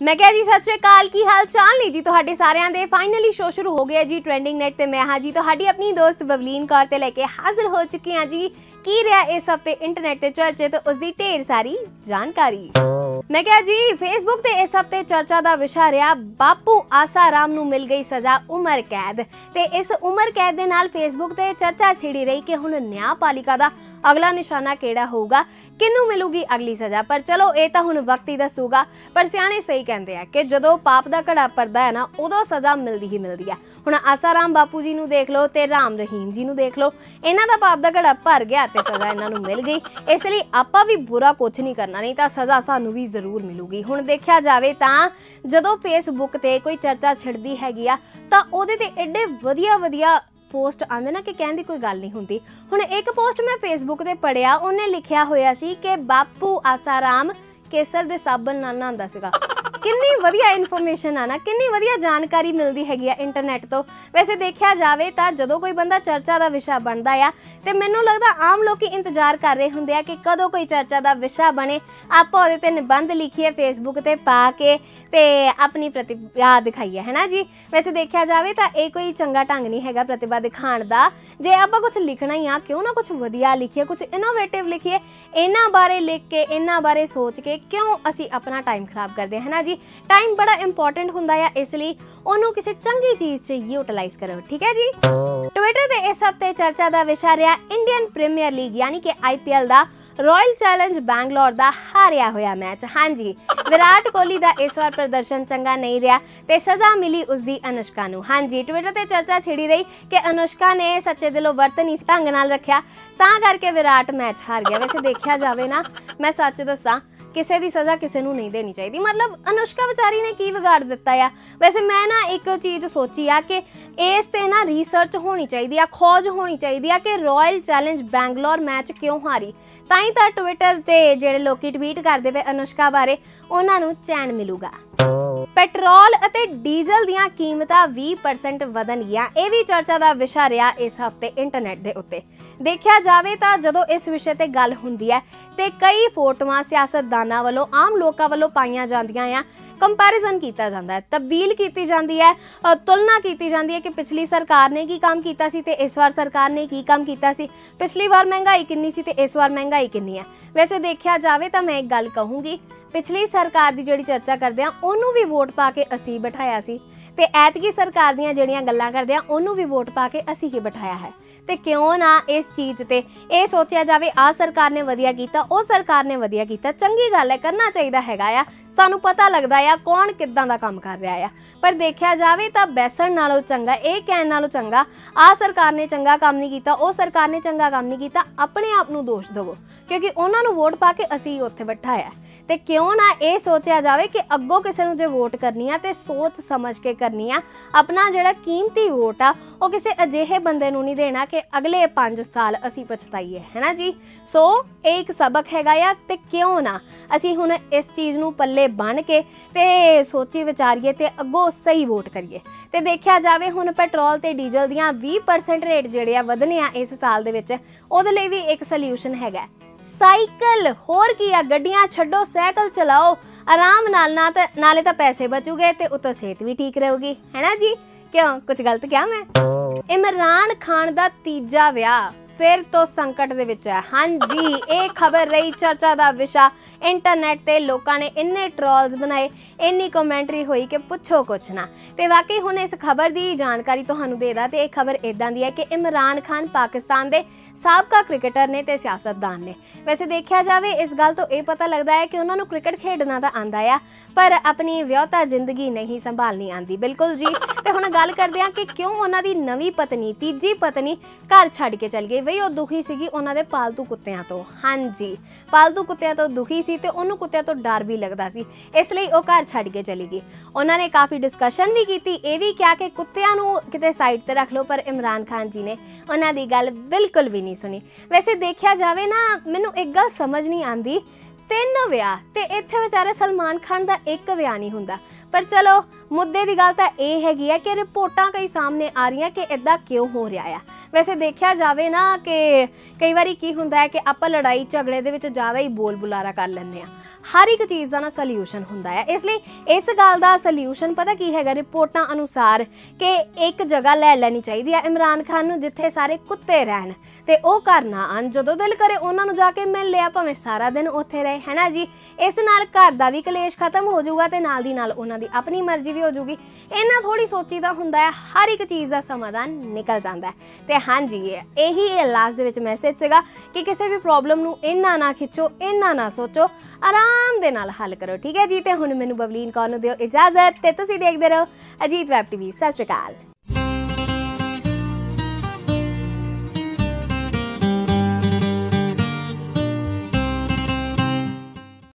ਮੈਂ ਕਿਹਾ ਜੀ, ਸਤਿ ਸ੍ਰੀ ਅਕਾਲ, ਕੀ ਹਾਲ ਚਾਲ ਨੇ ਜੀ ਤੁਹਾਡੇ ਸਾਰਿਆਂ ਦੇ? ਫਾਈਨਲੀ ਸ਼ੋ ਸ਼ੁਰੂ ਹੋ ਗਿਆ ਜੀ ਟ੍ਰੈਂਡਿੰਗ ਨੈਟ ਤੇ ਮੈਂ ਹਾਂ ਜੀ, ਤੁਹਾਡੀ ਆਪਣੀ ਦੋਸਤ ਬਵਲੀਨ ਕੌਰ ਤੇ ਲੈ ਕੇ ਹਾਜ਼ਰ ਹੋ ਚੁੱਕੀ ਹਾਂ ਜੀ। ਕੀ ਰਿਹਾ ਇਸ ਹਫ਼ਤੇ ਇੰਟਰਨੈਟ ਤੇ ਚਰਚੇ ਤੇ ਉਸ ਦੀ ਢੇਰ ਸਾਰੀ ਜਾਣਕਾਰੀ? ਮੈਂ ਕਿਹਾ ਜੀ ਫੇਸਬੁੱਕ ਤੇ ਇਸ ਹਫ਼ਤੇ ਚਰਚਾ ਦਾ ਵਿਸ਼ਾ ਰਿਹਾ, ਬਾਪੂ ਆਸਾਰਾਮ ਨੂੰ ਮਿਲ ਗਈ ਸਜ਼ਾ ਉਮਰ ਕੈਦ। ਤੇ ਇਸ ਉਮਰ ਕੈਦ ਦੇ ਨਾਲ ਫੇਸਬੁੱਕ ਤੇ ਚਰਚਾ ਛਿੜੀ ਰਹੀ ਕਿ ਹੁਣ ਨਿਆਂਪਾਲਿਕਾ ਦਾ ਅਗਲਾ ਨਿਸ਼ਾਨਾ ਕਿਹੜਾ ਹੋਊਗਾ? ਕਿੰਨੂੰ ਮਿਲੂਗੀ ਅਗਲੀ ਸਜ਼ਾ? ਪਰ ਚਲੋ, ਇਹ ਤਾਂ ਹੁਣ ਵਕਤ ਹੀ ਦੱਸੂਗਾ। ਪਰ ਸਿਆਣੇ ਸਹੀ ਕਹਿੰਦੇ ਆ ਕਿ ਜਦੋਂ ਪਾਪ ਦਾ ਘੜਾ ਪਰਦਾ ਹੈ ਨਾ, ਉਦੋਂ ਸਜ਼ਾ ਮਿਲਦੀ ਹੀ ਮਿਲਦੀ ਆ। ਹੁਣ ਆਸਾਰਾਮ ਬਾਪੂ ਜੀ ਨੂੰ ਦੇਖ ਲਓ ਤੇ ਰਾਮ ਰਹੀਮ ਜੀ ਨੂੰ ਦੇਖ ਲਓ। ਇਹਨਾਂ ਦਾ ਪਾਪ ਦਾ ਘੜਾ ਭਰ ਗਿਆ ਤੇ ਸਜ਼ਾ ਇਹਨਾਂ ਨੂੰ ਮਿਲ ਗਈ। ਇਸ ਲਈ ਆਪਾਂ ਵੀ ਬੁਰਾ ਕੁਝ ਨਹੀਂ ਕਰਨਾ, ਨਹੀਂ ਤਾਂ ਸਜ਼ਾ ਸਾਨੂੰ ਵੀ ਜ਼ਰੂਰ ਮਿਲੂਗੀ। ਹੁਣ ਦੇਖਿਆ ਜਾਵੇ ਤਾਂ ਜਦੋਂ ਫੇਸਬੁੱਕ ਤੇ ਕੋਈ ਚਰਚਾ ਛਿੜਦੀ ਹੈਗੀ ਆ, ਤਾਂ ਉਹਦੇ ਤੇ ਐਡੇ ਵਧੀਆ ਵਧੀਆ ਪੋਸਟ ਆਉਂਦੇ ਨਾ ਕਿ ਕਹਿਣ ਦੀ ਕੋਈ ਗੱਲ ਨਹੀਂ ਹੁੰਦੀ। ਹੁਣ ਇੱਕ ਪੋਸਟ ਮੈਂ ਫੇਸਬੁੱਕ ਤੇ ਪੜਿਆ ਉਹਨੇ ਲਿਖਿਆ ਹੋਇਆ ਸੀ ਕਿ ਬਾਪੂ ਆਸਾਰਾਮ ਕੇਸਰ ਦੇ ਸਾਬਣ ਨਾਲ ਨਹਾਉਂਦਾ ਸੀਗਾ। ਕਿੰਨੀ ਵਧੀਆ ਇਨਫੋਰਮੇਸ਼ਨ ਆ ਨਾ, ਕਿੰਨੀ ਵਧੀਆ ਜਾਣਕਾਰੀ ਮਿਲਦੀ ਹੈਗੀ ਆ ਇੰਟਰਨੈਟ ਤੋਂ। ਵੈਸੇ ਦੇਖਿਆ ਜਾਵੇ ਤਾਂ ਜਦੋਂ ਕੋਈ ਬੰਦਾ ਚਰਚਾ ਦਾ ਵਿਸ਼ਾ ਬਣਦਾ ਆ, ਤੇ ਮੈਨੂੰ ਲੱਗਦਾ ਆਮ ਲੋਕੀ ਇੰਤਜ਼ਾਰ ਕਰ ਰਹੇ ਹੁੰਦੇ ਆ ਕਿ ਕਦੋਂ ਕੋਈ ਚਰਚਾ ਦਾ ਵਿਸ਼ਾ ਬਣੇ। ਆਪਾਂ ਉਹਦੇ ਤੇ ਨਿਬੰਧ ਲਿਖੀਏ ਫੇਸਬੁੱਕ ਤੇ ਪਾ ਕੇ ਤੇ ਆਪਣੀ ਪ੍ਰਤਿਭਾ ਦਿਖਾਈਏ ਹੈਨਾ ਜੀ? ਵੈਸੇ ਦੇਖਿਆ ਜਾਵੇ ਤਾਂ ਇਹ ਕੋਈ ਚੰਗਾ ਢੰਗ ਨਹੀਂ ਹੈਗਾ ਪ੍ਰਤਿਭਾ ਦਿਖਾਉਣ ਦਾ। ਜੇ ਆਪਾਂ ਕੁਝ ਲਿਖਣਾ ਹੀ ਆ, ਕਿਉਂ ਨਾ ਕੁਝ ਵਧੀਆ ਲਿਖੀਏ ਕੁਝ ਇਨੋਵੇਟਿਵ ਲਿਖੀਏ, ਇਹਨਾਂ ਬਾਰੇ ਲਿਖ ਕੇ, ਇਹਨਾਂ ਬਾਰੇ ਸੋਚ ਕੇ ਕਿਉਂ ਅਸੀਂ ਆਪਣਾ ਟਾਈਮ ਖਰਾਬ ਕਰਦੇ, ਹਾਂ ਨਾ ਜੀ? ਟਾਈਮ ਬੜਾ ਇੰਪੋਰਟੈਂਟ ਹੁੰਦਾ ਆ ਇਸ ਲਈ ਉਹਨੂੰ ਕਿਸੇ ਚੰਗੀ ਚੀਜ਼ 'ਚ ਯੂਟਿਲਾਈਜ਼ ਕਰੋ ਠੀਕ ਹੈ ਜੀ? ਟਵਿੱਟਰ ਤੇ ਇਸ ਹਫ਼ਤੇ ਚਰਚਾ ਦਾ ਵਿਸ਼ਾ ਰਿਹਾ ਇੰਡੀਅਨ ਪ੍ਰੀਮੀਅਰ ਲੀਗ ਯਾਨੀ ਕਿ ਆਈਪੀਐਲ ਦਾ ਰਾਇਲ ਚੈਲੰਜ ਬੈਂਗਲੌਰ ਦਾ ਹਾਰਿਆ ਹੋਇਆ ਮੈਚ ਹਾਂਜੀ ਵਿਰਾਟ ਕੋਹਲੀ ਦਾ ਇਸ ਵਾਰ ਪ੍ਰਦਰਸ਼ਨ ਚੰਗਾ ਨਹੀਂ ਰਿਹਾ ਤੇ ਸਜ਼ਾ ਮਿਲੀ ਉਸ ਦੀ ਅਨੁਸ਼ਕਾ ਨੂੰ। ਹਾਂਜੀ ਟਵਿੱਟਰ ਤੇ ਚਰਚਾ ਛਿੜੀ ਰਹੀ ਕਿ ਅਨੁਸ਼ਕਾ ਨੇ ਸੱਚੇ ਦਿਲੋਂ ਵਰਤ ਨਹੀਂ ਢੰਗ ਨਾਲ ਰੱਖਿਆ ਤਾਂ ਕਰਕੇ ਵਿਰਾਟ ਮੈਚ ਹਾਰ ਗਿਆ। ਵੈਸੇ ਦੇਖਿਆ ਜਾਵੇ ਨਾ ਮੈਂ ਸੱਚ ਦੱਸਾਂ ਕਿਸੇ ਦੀ ਸਜ਼ਾ ਕਿਸੇ ਨੂੰ ਨਹੀਂ ਦੇਣੀ ਚਾਹੀਦੀ। ਮਤਲਬ ਅਨੁਸ਼ਕਾ ਵਿਚਾਰੀ ਨੇ ਕੀ ਵਿਗਾੜ ਦਿੱਤਾ ਆ? ਵੈਸੇ ਮੈਂ ਨਾ ਇੱਕ ਚੀਜ਼ ਸੋਚੀ ਆ ਕਿ ਇਸ ਤੇ ਨਾ ਰਿਸਰਚ ਹੋਣੀ ਚਾਹੀਦੀ ਆ, ਖੋਜ ਹੋਣੀ ਚਾਹੀਦੀ ਆ ਕਿ ਰਾਇਲ ਚੈਲੰਜ ਬੈਂਗਲੌਰ ਮੈਚ ਕਿਉਂ ਹਾਰੀ। ਤਾਂ ਹੀ ਤਾਂ ਟਵਿੱਟਰ ਤੇ ਜਿਹੜੇ ਲੋਕੀ ਟਵੀਟ ਕਰਦੇ ਪਏ ਅਨੁਸ਼ਕਾ ਬਾਰੇ, ਉਹਨਾਂ ਨੂੰ ਚੈਨ ਮਿਲੂਗਾ। ਪੈਟਰੋਲ ਅਤੇ ਡੀਜ਼ਲ ਦੀਆਂ ਕੀਮਤਾਂ 20% ਵਧਣਗੀਆਂ। ਇਹ ਵੀ ਚਰਚਾ ਦਾ ਵਿਸ਼ਾ ਰਿਹਾ ਇਸ ਹਫ਼ਤੇ ਇੰਟਰਨੈਟ ਦੇ ਉੱਤੇ। ਦੇਖਿਆ ਜਾਵੇ ਤਾਂ ਜਦੋਂ ਇਸ ਵਿਸ਼ੇ ਤੇ ਗੱਲ ਹੁੰਦੀ ਹੈ ਤੇ ਕਈ ਫੋਟੋਆਂ ਸਿਆਸਤਦਾਨਾਂ ਵੱਲੋਂ ਆਮ ਲੋਕਾਂ ਵੱਲੋਂ ਪਾਈਆਂ ਜਾਂਦੀਆਂ ਆ ਕੰਪੈਰੀਜ਼ਨ ਕੀਤਾ ਜਾਂਦਾ ਹੈ, ਤਬਦੀਲ ਕੀਤੀ ਜਾਂਦੀ ਹੈ ਤੁਲਨਾ ਕੀਤੀ ਜਾਂਦੀ ਹੈ ਕਿ ਪਿਛਲੀ ਸਰਕਾਰ ਨੇ ਕੀ ਕੰਮ ਕੀਤਾ ਸੀ ਤੇ ਇਸ ਵਾਰ ਸਰਕਾਰ ਨੇ ਕੀ ਕੰਮ ਕੀਤਾ ਸੀ। ਪਿਛਲੀ ਵਾਰ ਮਹਿੰਗਾਈ ਕਿੰਨੀ ਸੀ ਤੇ ਇਸ ਵਾਰ ਮਹਿੰਗਾਈ ਕਿੰਨੀ ਹੈ। ਵੈਸੇ ਦੇਖਿਆ ਜਾਵੇ ਤਾਂ ਮੈਂ ਇੱਕ ਗੱਲ ਕਹੂੰਗੀ, ਪਿਛਲੀ ਸਰਕਾਰ ਦੀ ਜਿਹੜੀ ਚਰਚਾ ਕਰਦੇ ਆ, ਉਹਨੂੰ ਵੀ ਵੋਟ ਪਾ ਕੇ ਅਸੀਂ ਬਿਠਾਇਆ ਸੀ ਤੇ ਐਤਕੀ ਸਰਕਾਰ ਦੀਆਂ ਜਿਹੜੀਆਂ ਗੱਲਾਂ ਕਰਦੇ ਆ, ਉਹਨੂੰ ਵੀ ਵੋਟ ਪਾ ਕੇ ਅਸੀਂ ਹੀ ਬਿਠਾਇਆ ਹੈ। ਤੇ ਕਿਉਂ ਨਾ ਇਸ ਚੀਜ਼ ਤੇ? ਇਹ ਸੋਚਿਆ ਜਾਵੇ ਆ ਸਰਕਾਰ ਨੇ ਵਧੀਆ ਕੀਤਾ, ਉਹ ਸਰਕਾਰ ਨੇ ਵਧੀਆ ਕੀਤਾ। ਚੰਗੀ ਗੱਲ ਹੈ, ਕਰਨਾ ਚਾਹੀਦਾ ਹੈਗਾ ਆ। ਸਾਨੂੰ ਪਤਾ ਲੱਗਦਾ ਆ ਕੌਣ ਕਿੱਦਾਂ ਦਾ ਕੰਮ ਕਰ ਰਿਹਾ ਆ। ਪਰ ਦੇਖਿਆ ਜਾਵੇ ਤਾਂ ਬੈਸਣ ਨਾਲੋਂ ਚੰਗਾ, ਇਹ ਕਹਿਣ ਨਾਲੋਂ ਚੰਗਾ ਆ ਸਰਕਾਰ ਨੇ ਚੰਗਾ ਕੰਮ ਨਹੀਂ ਕੀਤਾ, ਉਹ ਸਰਕਾਰ ਨੇ ਚੰਗਾ ਕੰਮ ਨਹੀਂ ਕੀਤਾ, ਆਪਣੇ ਆਪ ਨੂੰ ਦੋਸ਼ ਦਿਵੋ। ਕਿਉਂਕਿ ਉਹਨਾਂ ਨੂੰ ਵੋਟ ਪਾ ਕੇ ਅਸੀਂ ਉੱਥੇ ਬਿਠਾਇਆ ਤੇ ਕਿਉਂ ਨਾ ਇਹ ਸੋਚਿਆ ਜਾਵੇ ਕਿ ਅੱਗੋਂ ਕਿਸੇ ਨੂੰ ਜੇ ਵੋਟ ਕਰਨੀ ਆ ਤੇ ਸੋਚ ਸਮਝ ਕੇ ਕਰਨੀ ਆ, ਆਪਣਾ ਜਿਹੜਾ ਕੀਮਤੀ ਵੋਟ ਆ, ਉਹ ਕਿਸੇ ਅਜਿਹੇ ਬੰਦੇ ਨੂੰ ਨਹੀਂ ਦੇਣਾ ਕਿ ਅਗਲੇ 5 ਸਾਲ ਅਸੀਂ ਪਛਤਾਈਏ ਹੈਨਾ ਜੀ? ਸੋ ਇਹ ਇੱਕ ਸਬਕ ਹੈਗਾ ਆ ਤੇ ਕਿਉਂ ਨਾ ਅਸੀਂ ਹੁਣ ਇਸ ਚੀਜ਼ ਨੂੰ ਪੱਲੇ ਬੰਨ ਕੇ ਤੇ ਸੋਚੀ ਵਿਚਾਰੀਏ ਤੇ ਅੱਗੋਂ ਸਹੀ ਵੋਟ ਕਰੀਏ। ਤੇ ਦੇਖਿਆ ਜਾਵੇ ਹੁਣ ਪੈਟਰੋਲ ਤੇ ਡੀਜ਼ਲ ਦੀਆਂ 20% ਰੇਟ ਜਿਹੜੇ ਆ ਵਧਨੇ ਆ ਇਸ ਸਾਲ ਦੇ ਵਿੱਚ, ਉਹਦੇ ਲਈ ਵੀ ਇੱਕ ਸੋਲੂਸ਼ਨ ਹੈਗਾ। ਸਾਈਕਲ, ਹੋਰ ਕੀ ਆ? ਗੱਡੀਆਂ ਛੱਡੋ, ਸਾਈਕਲ ਚਲਾਓ। ਆਰਾਮ ਨਾਲ ਨਾ ਤਾਂ ਨਾਲੇ ਤਾਂ ਪੈਸੇ ਬਚੂਗੇ ਤੇ ਉਤੋਂ ਸਿਹਤ ਵੀ ਠੀਕ ਰਹੂਗੀ। ਹੈਨਾ ਜੀ? ਕਿਉਂ? ਕੁਝ ਗਲਤ ਕਿਹਾ ਮੈਂ? ਇਮਰਾਨ ਖਾਨ ਦਾ ਤੀਜਾ ਵਿਆਹ ਫਿਰ ਤੋਂ ਸੰਕਟ ਦੇ ਵਿੱਚ ਹੈ। ਹਾਂਜੀ, ਇਹ ਖਬਰ ਰਹੀ ਚਰਚਾ ਦਾ ਵਿਸ਼ਾ। ਇੰਟਰਨੈਟ ਤੇ ਲੋਕਾਂ ਨੇ ਇੰਨੇ ਟ੍ਰੋਲਸ ਬਣਾਏ, ਇੰਨੀ ਕਮੈਂਟਰੀ ਹੋਈ ਕਿ ਪੁੱਛੋ ਕੁਛ ਨਾ। ਤੇ ਵਾਕਈ ਹੁਣ ਇਸ ਖਬਰ ਦੀ ਜਾਣਕਾਰੀ ਤੁਹਾਨੂੰ ਦੇ ਦਾਂ ਤੇ ਇਹ ਖਬਰ ਇਦਾਂ ਦੀ ਹੈ ਕਿ ਇਮਰਾਨ ਖਾਨ ਪਾਕਿਸਤਾਨ ਦੇ ਸਾਬਕਾ ਕ੍ਰਿਕਟਰ ਨੇ ਤੇ ਸਿਆਸਤਦਾਨ ਨੇ। ਵੈਸੇ ਦੇਖਿਆ ਜਾਵੇ, ਇਸ ਗੱਲ ਤੋਂ ਇਹ ਪਤਾ ਲੱਗਦਾ ਹੈ ਕਿ ਉਹਨਾਂ ਨੂੰ ਕ੍ਰਿਕਟ ਖੇਡਣਾ ਤਾਂ ਆਂਦਾ ਆ ਪਰ ਆਪਣੀ ਵਿਆਹਤਾ ਜ਼ਿੰਦਗੀ ਨਹੀਂ ਸੰਭਾਲਣੀ ਆਂਦੀ। ਬਿਲਕੁਲ ਜੀ। ਤੇ ਹੁਣ ਗੱਲ ਕਰਦੇ ਹਾਂ ਕਿ ਕਿਉਂ ਉਹਨਾਂ ਦੀ ਨਵੀਂ ਪਤਨੀ, ਤੀਜੀ ਪਤਨੀ ਘਰ ਛੱਡ ਕੇ ਚਲ ਗਈ? ਬਈ, ਉਹ ਦੁਖੀ ਸੀਗੀ ਉਹਨਾਂ ਦੇ ਪਾਲਤੂ ਕੁੱਤਿਆਂ ਤੋਂ। ਹਾਂਜੀ। ਪਾਲਤੂ ਕੁੱਤਿਆਂ ਤੋਂ ਦੁਖੀ ਸੀ ਤੇ ਉਹਨੂੰ ਕੁੱਤਿਆਂ ਤੋਂ ਡਰ ਵੀ ਲੱਗਦਾ ਸੀ। ਇਸ ਲਈ ਉਹ ਘਰ ਛੱਡ ਕੇ ਚਲੀ ਗਈ। ਉਹਨਾਂ ਨੇ ਕਾਫੀ ਡਿਸਕਸ਼ਨ ਵੀ ਕੀਤੀ। ਇਹ ਵੀ ਕਿਹਾ ਕਿ ਕੁੱਤਿਆਂ ਨੂੰ ਕਿਤੇ ਸਾਈਡ ਤੇ ਰੱਖ ਲਓ, ਪਰ ਇਮਰਾਨ ਖਾਨ ਜੀ ਨੇ ਉਹਨਾਂ ਦੀ ਗੱਲ ਬਿਲਕੁਲ ਵੀ ਨਹੀਂ ਸੁਣੀ। ਵੈਸੇ ਦੇਖਿਆ ਜਾਵੇ ਨਾ, ਮੈਨੂੰ ਇੱਕ ਗੱਲ ਸਮਝ ਨਹੀਂ ਆਂਦੀ ਤਿੰਨ ਵਿਆਹ ਤੇ ਇੱਥੇ ਵਿਚਾਰੇ ਸਲਮਾਨ ਖਾਨ ਦਾ ਇੱਕ ਵਿਆਹ ਨਹੀਂ ਹੁੰਦਾ। ਪਰ ਚਲੋ, ਮੁੱਦੇ ਦੀ ਗੱਲ ਤਾਂ ਇਹ ਹੈਗੀ ਹੈ ਕਿ ਰਿਪੋਰਟਾਂ ਕਈ ਸਾਹਮਣੇ ਆ ਰਹੀਆਂ ਕਿ ਇਦਾਂ ਕਿਉਂ ਹੋ ਰਿਹਾ ਆ। ਵੈਸੇ ਦੇਖਿਆ ਜਾਵੇ ਨਾ ਕਿ ਕਈ ਵਾਰੀ ਕੀ ਹੁੰਦਾ ਹੈ ਕਿ ਆਪਾਂ ਲੜਾਈ ਝਗੜੇ ਦੇ ਵਿੱਚ ਜ਼ਿਆਦਾ ਹੀ ਬੋਲ ਬੁਲਾਰਾ ਕਰ ਲੈਂਦੇ ਆ ਹਰ ਇੱਕ ਚੀਜ਼ ਦਾ ਨਾ ਸੋਲੂਸ਼ਨ ਹੁੰਦਾ ਹੈ ਇਸ ਲਈ ਇਸ ਗੱਲ ਦਾ ਸੋਲੂਸ਼ਨ ਪਤਾ ਕੀ ਹੈਗਾ ਰਿਪੋਰਟਾਂ ਅਨੁਸਾਰ ਕਿ ਇੱਕ ਜਗ੍ਹਾ ਲੈ ਲੈਣੀ ਚਾਹੀਦੀ ਹੈ ਇਮਰਾਨ ਖਾਨ ਨੂੰ ਜਿੱਥੇ ਸਾਰੇ ਕੁੱਤੇ ਰਹਿਣ। ਤੇ ਉਹ ਘਰ ਨਾ ਆਣ ਜਦੋਂ ਦਿਲ ਕਰੇ ਉਹਨਾਂ ਨੂੰ ਜਾ ਕੇ ਮਿਲ ਲਿਆ, ਭਾਵੇਂ ਸਾਰਾ ਦਿਨ ਉੱਥੇ ਰਹੇ, ਹੈਨਾ ਜੀ? ਇਸ ਨਾਲ ਘਰ ਦਾ ਵੀ ਕਲੇਸ਼ ਖਤਮ ਹੋ ਜਾਊਗਾ ਤੇ ਨਾਲ ਦੀ ਨਾਲ ਉਹਨਾਂ ਦੀ ਆਪਣੀ ਮਰਜ਼ੀ ਵੀ ਹੋ ਜਾਊਗੀ। ਇਹਨਾਂ ਥੋੜੀ ਸੋਚੀਦਾ ਹੁੰਦਾ ਹੈ, ਹਰ ਇੱਕ ਚੀਜ਼ ਦਾ ਸਮਾਧਾਨ ਨਿਕਲ ਜਾਂਦਾ ਹੈ। ਤੇ ਹਾਂਜੀ, ਇਹ- ਇਹੀ ਇਲਾਜ ਦੇ ਵਿੱਚ ਮੈਸੇਜ ਸੀਗਾ ਕਿ ਕਿਸੇ ਵੀ ਪ੍ਰੋਬਲਮ ਨੂੰ ਇੰਨਾ ਨਾ ਖਿੱਚੋ, ਇੰਨਾ ਨਾ ਸੋਚੋ, ਆਰਾਮ ਦੇ ਨਾਲ ਹੱਲ ਕਰੋ, ਠੀਕ ਹੈ ਜੀ? ਤੇ ਹੁਣ ਮੈਨੂੰ ਬਬਲੀਨ ਕੌਰ ਨੂੰ ਦਿਓ ਇਜਾਜ਼ਤ ਤੇ ਤੁਸੀਂ ਦੇਖਦੇ ਰਹੋ ਅਜੀਤ ਵੈਬ ਟੀਵੀ। ਸਤਿ ਸ਼੍ਰੀ ਅਕਾਲ।